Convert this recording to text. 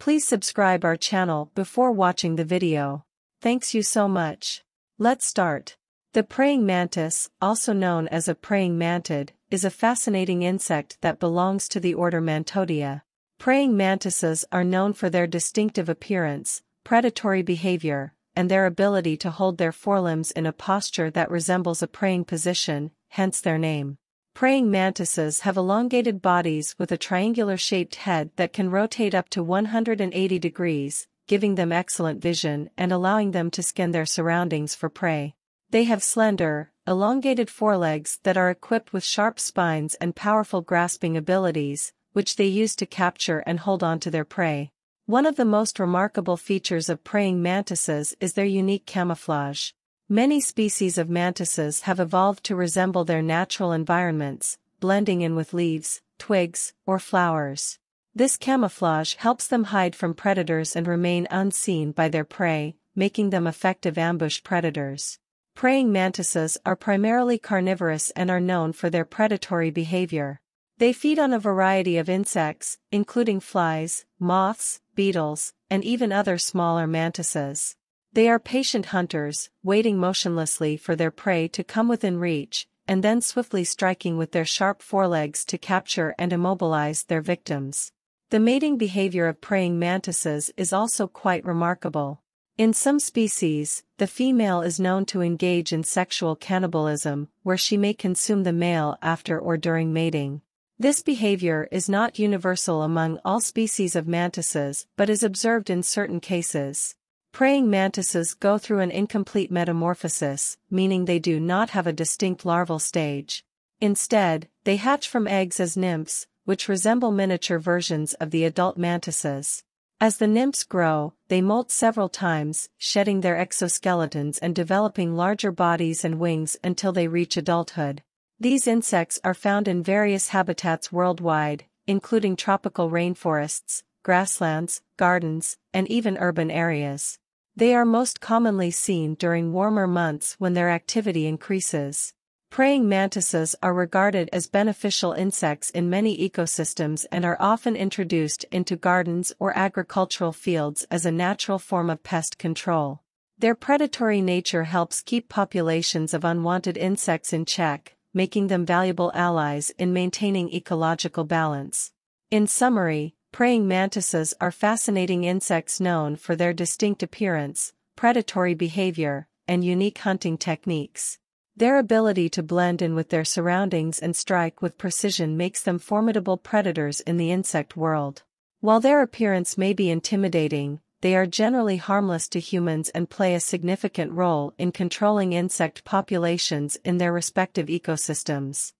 Please subscribe our channel before watching the video. Thanks you so much. Let's start. The praying mantis, also known as a praying mantid, is a fascinating insect that belongs to the order Mantodea. Praying mantises are known for their distinctive appearance, predatory behavior, and their ability to hold their forelimbs in a posture that resembles a praying position, hence their name. Praying mantises have elongated bodies with a triangular-shaped head that can rotate up to 180 degrees, giving them excellent vision and allowing them to scan their surroundings for prey. They have slender, elongated forelegs that are equipped with sharp spines and powerful grasping abilities, which they use to capture and hold on to their prey. One of the most remarkable features of praying mantises is their unique camouflage. Many species of mantises have evolved to resemble their natural environments, blending in with leaves, twigs, or flowers. This camouflage helps them hide from predators and remain unseen by their prey, making them effective ambush predators. Praying mantises are primarily carnivorous and are known for their predatory behavior. They feed on a variety of insects, including flies, moths, beetles, and even other smaller mantises. They are patient hunters, waiting motionlessly for their prey to come within reach, and then swiftly striking with their sharp forelegs to capture and immobilize their victims. The mating behavior of praying mantises is also quite remarkable. In some species, the female is known to engage in sexual cannibalism, where she may consume the male after or during mating. This behavior is not universal among all species of mantises but is observed in certain cases. Praying mantises go through an incomplete metamorphosis, meaning they do not have a distinct larval stage. Instead, they hatch from eggs as nymphs, which resemble miniature versions of the adult mantises. As the nymphs grow, they molt several times, shedding their exoskeletons and developing larger bodies and wings until they reach adulthood. These insects are found in various habitats worldwide, including tropical rainforests, grasslands, gardens, and even urban areas. They are most commonly seen during warmer months when their activity increases. Praying mantises are regarded as beneficial insects in many ecosystems and are often introduced into gardens or agricultural fields as a natural form of pest control. Their predatory nature helps keep populations of unwanted insects in check, making them valuable allies in maintaining ecological balance. In summary, Praying mantises are fascinating insects known for their distinct appearance, predatory behavior, and unique hunting techniques. Their ability to blend in with their surroundings and strike with precision makes them formidable predators in the insect world. While their appearance may be intimidating, they are generally harmless to humans and play a significant role in controlling insect populations in their respective ecosystems.